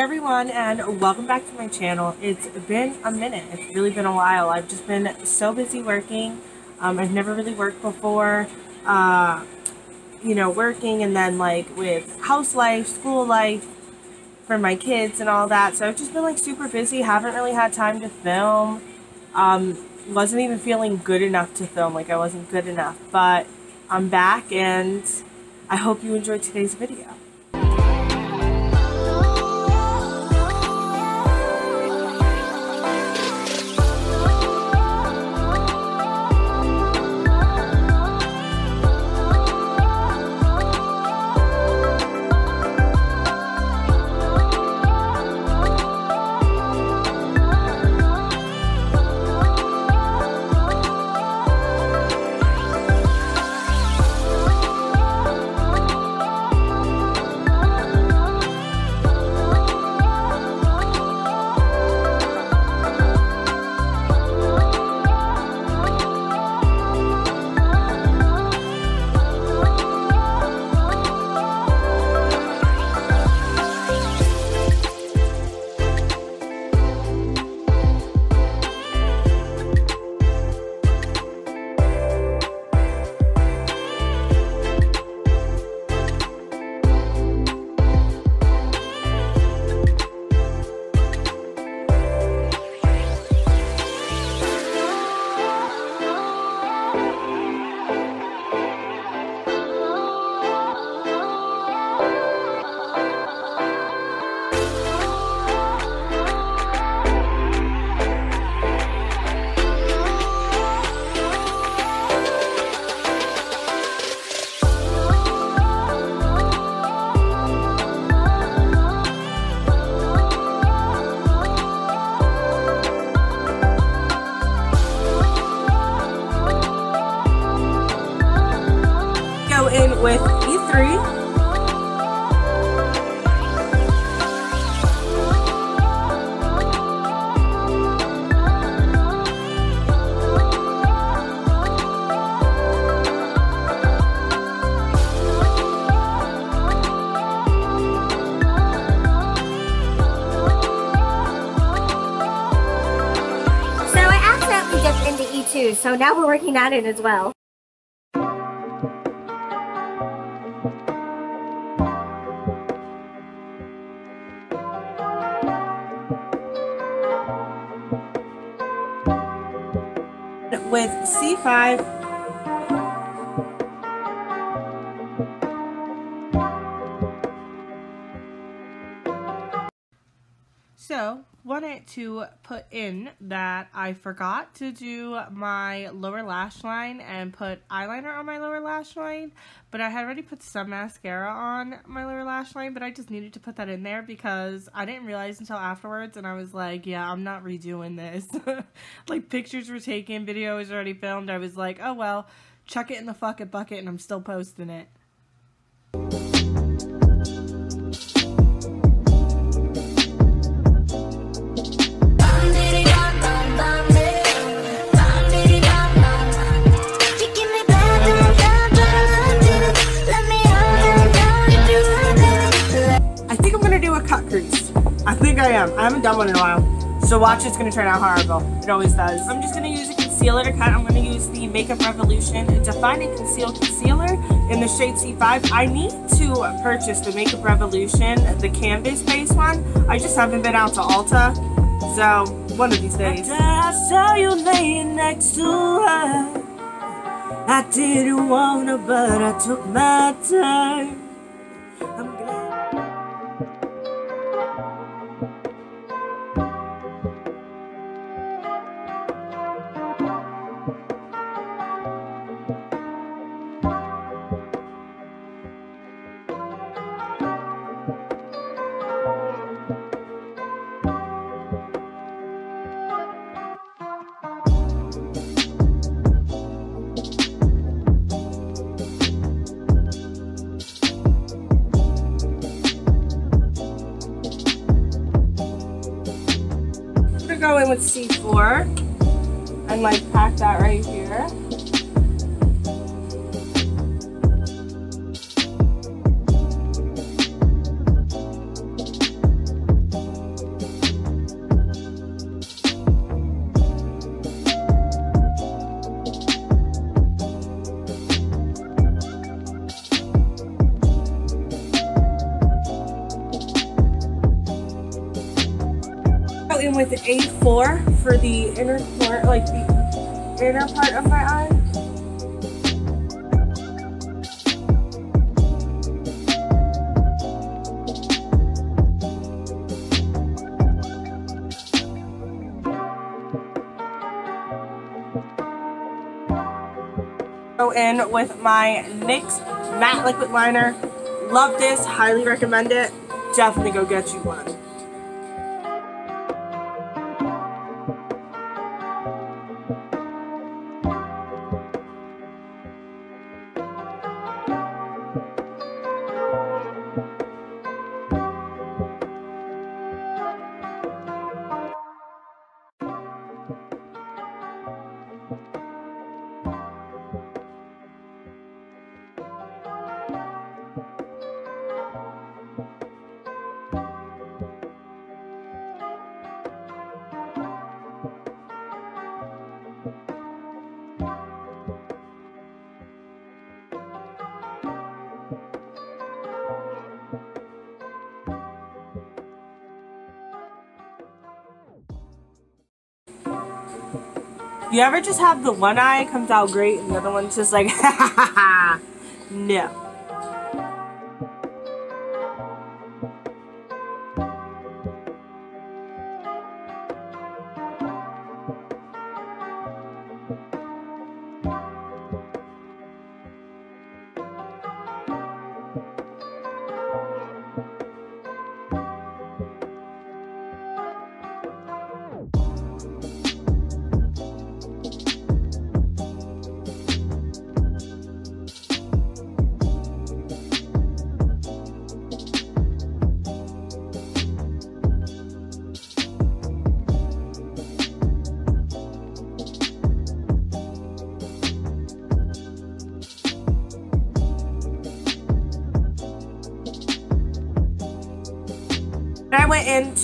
everyone and welcome back to my channel. It's been a minute. It's really been a while. I've just been so busy working. Um, I've never really worked before. Uh, you know, working and then like with house life, school life for my kids and all that. So I've just been like super busy. Haven't really had time to film. Um, wasn't even feeling good enough to film. Like I wasn't good enough. But I'm back and I hope you enjoyed today's video. With E3. So I accidentally dipped into E2, so now we're working on it as well. With C5 to put in that I forgot to do my lower lash line and put eyeliner on my lower lash line, but I had already put some mascara on my lower lash line, but I just needed to put that in there because I didn't realize until afterwards and I was like, yeah, I'm not redoing this. like pictures were taken, video was already filmed. I was like, oh well, chuck it in the fucking bucket and I'm still posting it. Am. I haven't done one in a while. So watch it's going to turn out horrible. It always does. I'm just going to use a concealer to cut. I'm going to use the Makeup Revolution Define and Conceal Concealer in the shade C5. I need to purchase the Makeup Revolution, the canvas based one. I just haven't been out to Ulta. So, one of these days. I saw you laying next to her. I didn't wanna, but I took my time. With C4 and like pack that right here. With A4 for the inner part, like the inner part of my eye. Go in with my NYX matte liquid liner. Love this, highly recommend it. Definitely go get you one. You ever just have the one eye comes out great and the other one's just like. No.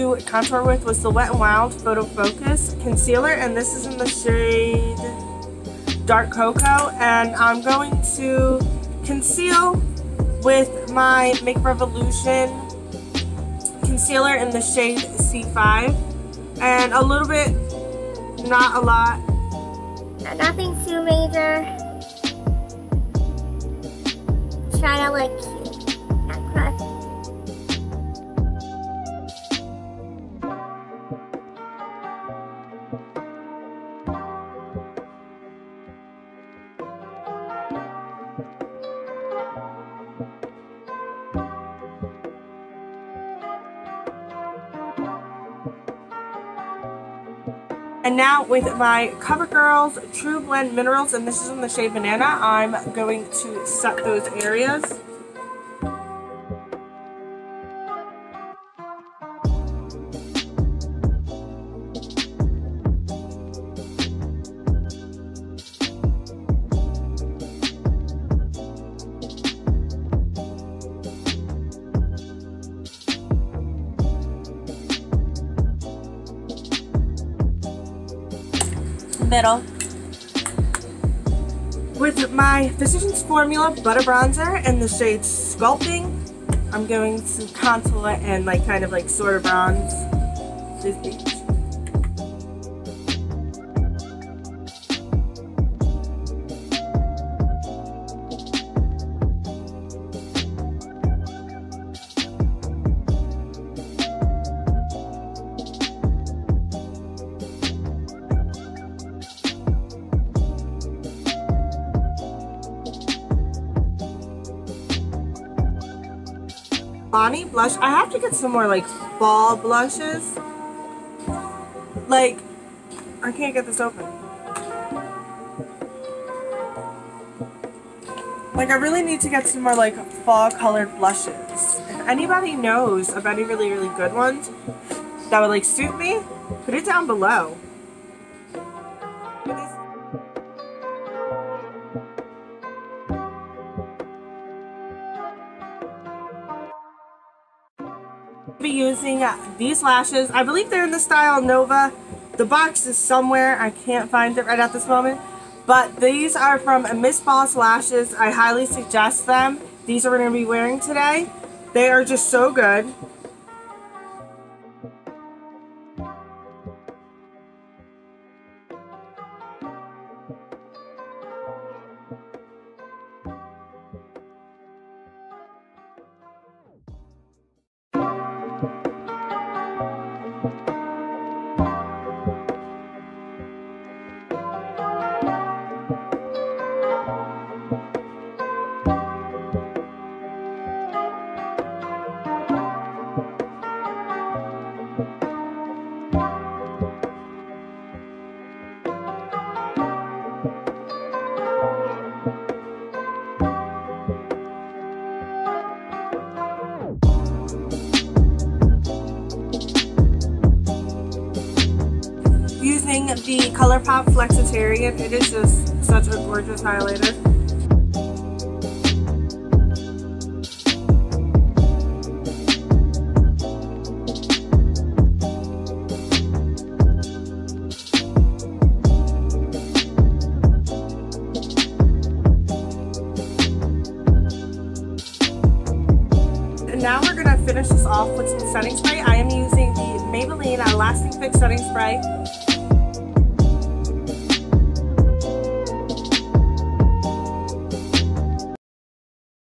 Into contour with was the Wet n Wild Photo Focus Concealer, and this is in the shade Dark Cocoa. And I'm going to conceal with my Make Revolution concealer in the shade C5. And a little bit, not a lot. Nothing too major. Try to look And now with my CoverGirls TruBlend Minerals, and this is in the shade Banana, I'm going to set those areas. Middle. With my Physicians Formula Butter Bronzer in the shade Sculpting, I'm going to contour and like kind of like sort of bronze this Bonnie blush. I have to get some more like fall blushes. Like, I can't get this open. Like, I really need to get some more like fall colored blushes. If anybody knows of any really, really good ones that would like suit me, put it down below. Using uh, these lashes. I believe they're in the style Nova. The box is somewhere. I can't find it right at this moment. But these are from Miss Boss Lashes. I highly suggest them. These are what going to be wearing today. They are just so good. The ColourPop Flexitarian. It is just such a gorgeous highlighter. now we're gonna finish this off with some setting spray. I am using the Maybelline Lasting Fix Setting Spray.